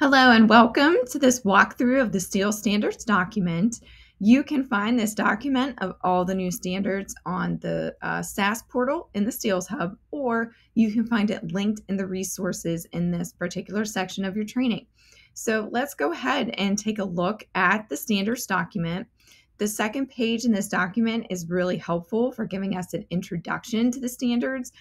Hello and welcome to this walkthrough of the STEELS Standards document. You can find this document of all the new standards on the uh, SAS portal in the STEELS Hub, or you can find it linked in the resources in this particular section of your training. So let's go ahead and take a look at the standards document. The second page in this document is really helpful for giving us an introduction to the standards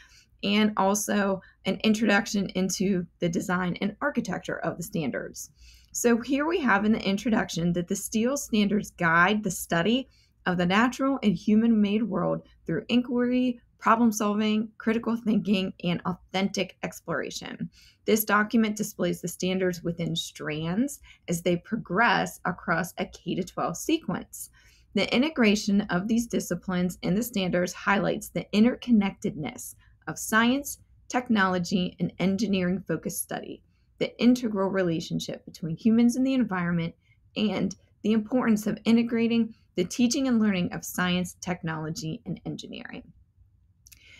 and also an introduction into the design and architecture of the standards. So here we have in the introduction that the STEELS standards guide the study of the natural and human made world through inquiry, problem solving, critical thinking, and authentic exploration. This document displays the standards within strands as they progress across a K 12 sequence. The integration of these disciplines in the standards highlights the interconnectedness of science, technology, and engineering focused study, the integral relationship between humans and the environment, and the importance of integrating the teaching and learning of science, technology, and engineering.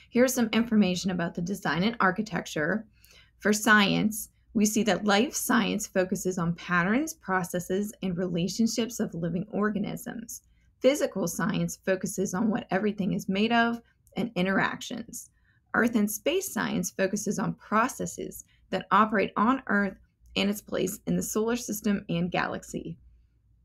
Here's some information about the design and architecture. For science, we see that life science focuses on patterns, processes, and relationships of living organisms. Physical science focuses on what everything is made of and interactions. Earth and space science focuses on processes that operate on Earth and its place in the solar system and galaxy.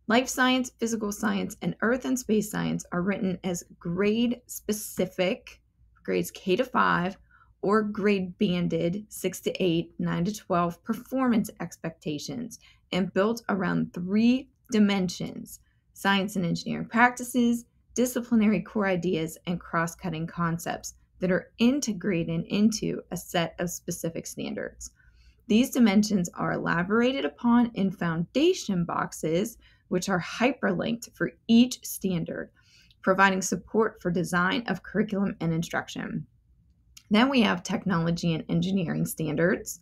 Life science, physical science, and earth and space science are written as grade specific, grades K to 5, or grade banded 6 to 8, 9 to 12 performance expectations and built around three dimensions science and engineering practices, disciplinary core ideas, and cross cutting concepts that are integrated into a set of specific standards. These dimensions are elaborated upon in foundation boxes, which are hyperlinked for each standard, providing support for design of curriculum and instruction. Then we have technology and engineering standards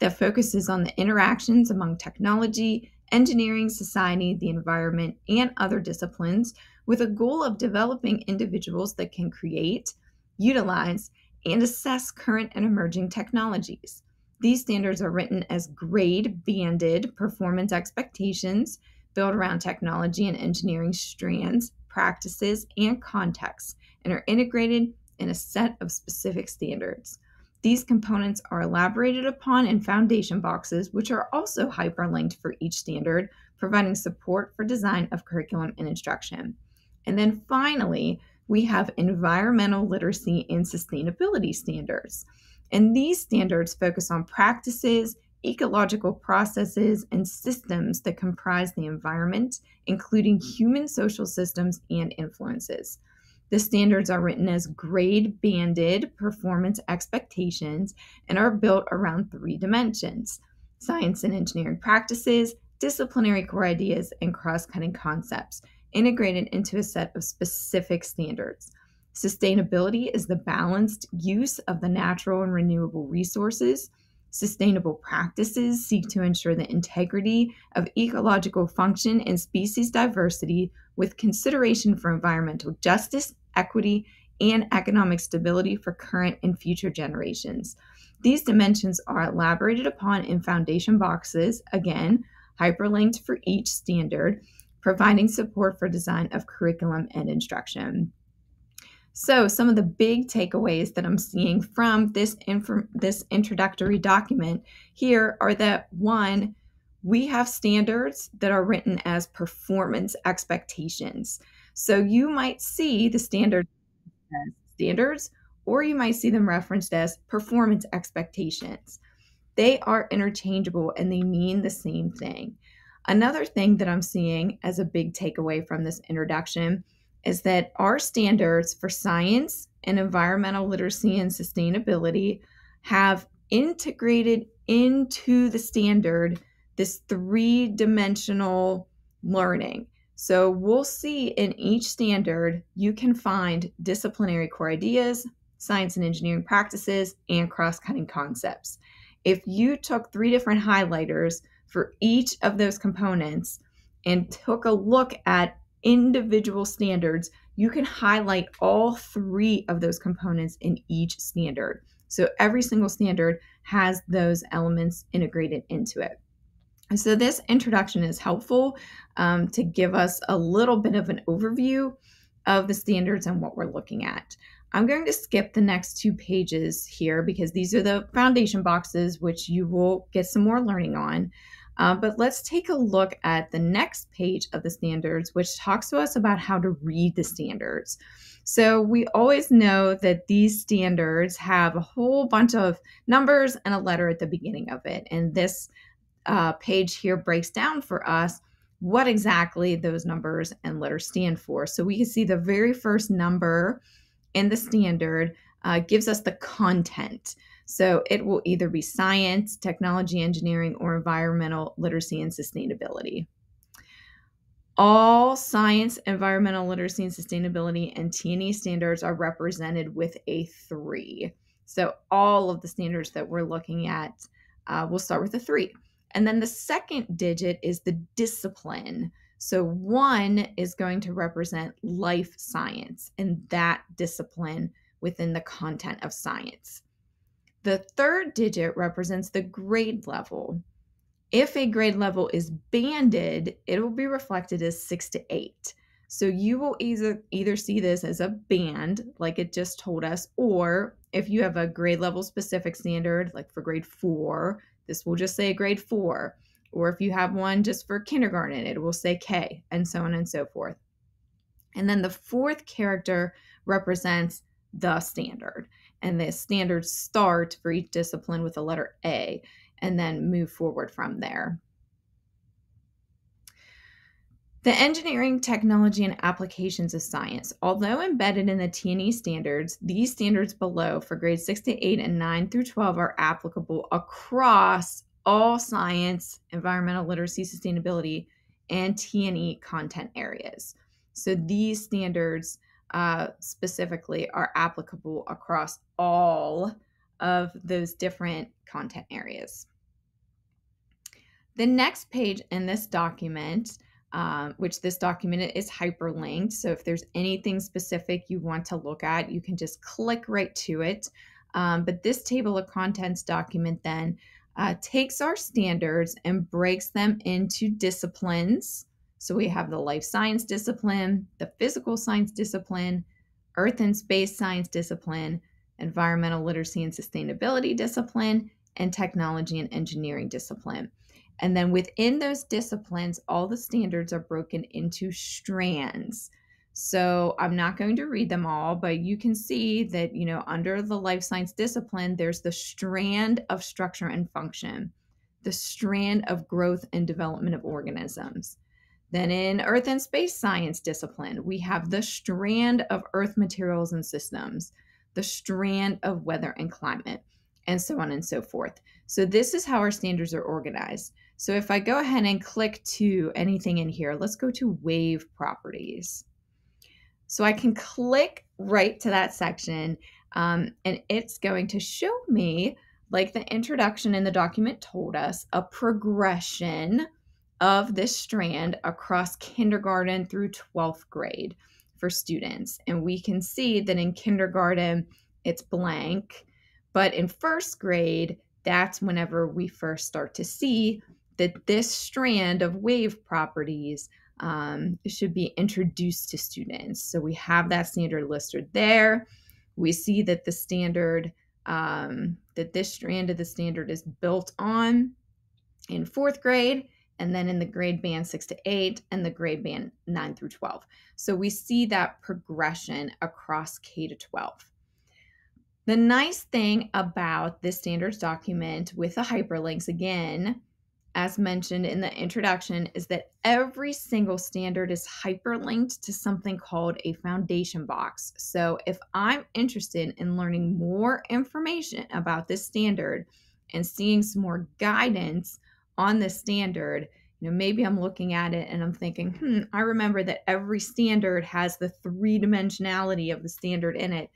that focuses on the interactions among technology, engineering, society, the environment, and other disciplines with a goal of developing individuals that can create, utilize, and assess current and emerging technologies. These standards are written as grade banded performance expectations built around technology and engineering strands, practices, and contexts, and are integrated in a set of specific standards. These components are elaborated upon in foundation boxes, which are also hyperlinked for each standard, providing support for design of curriculum and instruction. And then finally, we have environmental literacy and sustainability standards. And these standards focus on practices, ecological processes, and systems that comprise the environment, including human social systems and influences. The standards are written as grade banded performance expectations and are built around three dimensions science and engineering practices, disciplinary core ideas, and cross cutting concepts integrated into a set of specific standards. Sustainability is the balanced use of the natural and renewable resources. Sustainable practices seek to ensure the integrity of ecological function and species diversity with consideration for environmental justice, equity, and economic stability for current and future generations. These dimensions are elaborated upon in foundation boxes, again, hyperlinked for each standard, providing support for design of curriculum and instruction. So, some of the big takeaways that I'm seeing from this this introductory document here are that one, we have standards that are written as performance expectations. So, you might see the standard standards, or you might see them referenced as performance expectations. They are interchangeable and they mean the same thing. Another thing that I'm seeing as a big takeaway from this introduction is that our standards for science and environmental literacy and sustainability have integrated into the standard this three dimensional learning. So we'll see in each standard, you can find disciplinary core ideas, science and engineering practices, and cross cutting concepts. If you took three different highlighters, for each of those components and took a look at individual standards, you can highlight all three of those components in each standard. So every single standard has those elements integrated into it. So, this introduction is helpful um, to give us a little bit of an overview of the standards and what we're looking at. I'm going to skip the next two pages here because these are the foundation boxes, which you will get some more learning on. Uh, but let's take a look at the next page of the standards, which talks to us about how to read the standards. So we always know that these standards have a whole bunch of numbers and a letter at the beginning of it. And this uh, page here breaks down for us what exactly those numbers and letters stand for. So we can see the very first number in the standard uh, gives us the content. So it will either be science, technology, engineering, or environmental literacy and sustainability. All science, environmental literacy, and sustainability and T&E standards are represented with a three. So all of the standards that we're looking at uh, will start with a three. And then the second digit is the discipline. So one is going to represent life science and that discipline within the content of science. The third digit represents the grade level. If a grade level is banded, it will be reflected as six to eight. So you will either either see this as a band, like it just told us, or if you have a grade level specific standard, like for grade four, this will just say grade four. Or if you have one just for kindergarten, it will say K, and so on and so forth. And then the fourth character represents the standard and the standards start for each discipline with the letter A and then move forward from there. The engineering, technology, and applications of science. Although embedded in the T&E standards, these standards below for grades 6 to 8 and 9 through 12 are applicable across all science, environmental literacy, sustainability, and T&E content areas. So these standards uh, specifically are applicable across all of those different content areas. The next page in this document, um, which this document is hyperlinked, so if there's anything specific you want to look at, you can just click right to it. Um, but this table of contents document then uh, takes our standards and breaks them into disciplines so we have the life science discipline, the physical science discipline, earth and space science discipline, environmental literacy and sustainability discipline, and technology and engineering discipline. And then within those disciplines, all the standards are broken into strands. So I'm not going to read them all, but you can see that, you know, under the life science discipline, there's the strand of structure and function, the strand of growth and development of organisms then in Earth and Space Science discipline, we have the strand of Earth materials and systems, the strand of weather and climate, and so on and so forth. So this is how our standards are organized. So if I go ahead and click to anything in here, let's go to wave properties. So I can click right to that section um, and it's going to show me, like the introduction in the document told us, a progression of this strand across kindergarten through 12th grade for students. And we can see that in kindergarten, it's blank, but in first grade, that's whenever we first start to see that this strand of wave properties um, should be introduced to students. So we have that standard listed there. We see that the standard, um, that this strand of the standard is built on in fourth grade and then in the grade band 6 to 8 and the grade band 9 through 12. So we see that progression across K to 12. The nice thing about this standards document with the hyperlinks again, as mentioned in the introduction, is that every single standard is hyperlinked to something called a foundation box. So if I'm interested in learning more information about this standard and seeing some more guidance on the standard, you know, maybe I'm looking at it and I'm thinking, hmm, I remember that every standard has the three dimensionality of the standard in it.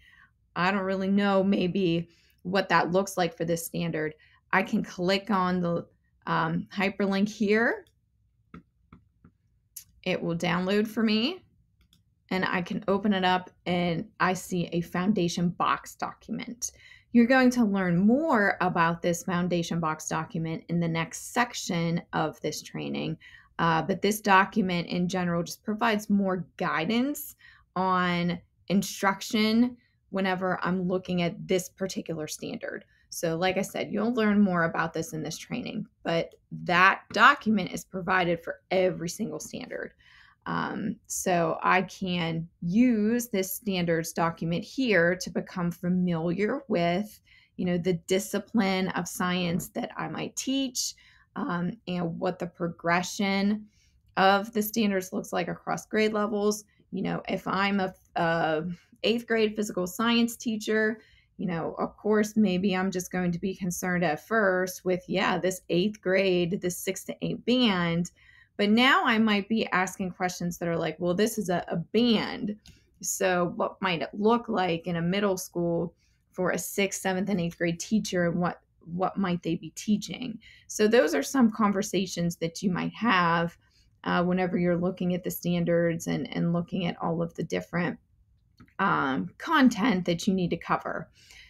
I don't really know maybe what that looks like for this standard. I can click on the um, hyperlink here. It will download for me and I can open it up and I see a foundation box document. You're going to learn more about this foundation box document in the next section of this training. Uh, but this document in general just provides more guidance on instruction whenever I'm looking at this particular standard. So, like I said, you'll learn more about this in this training, but that document is provided for every single standard. Um, so I can use this standards document here to become familiar with, you know, the discipline of science that I might teach um, and what the progression of the standards looks like across grade levels. You know, if I'm a, a eighth grade physical science teacher, you know, of course, maybe I'm just going to be concerned at first with, yeah, this eighth grade, this six to eight band but now I might be asking questions that are like, well, this is a, a band. So what might it look like in a middle school for a sixth, seventh, and eighth grade teacher? And what what might they be teaching? So those are some conversations that you might have uh, whenever you're looking at the standards and, and looking at all of the different um, content that you need to cover.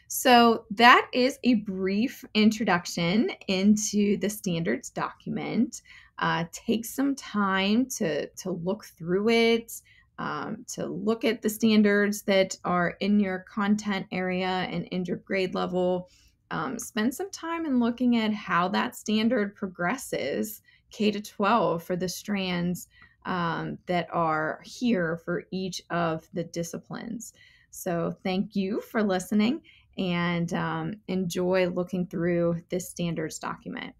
So, that is a brief introduction into the standards document. Uh, take some time to, to look through it, um, to look at the standards that are in your content area and in your grade level. Um, spend some time in looking at how that standard progresses K to 12 for the strands um, that are here for each of the disciplines. So, thank you for listening and um, enjoy looking through this standards document.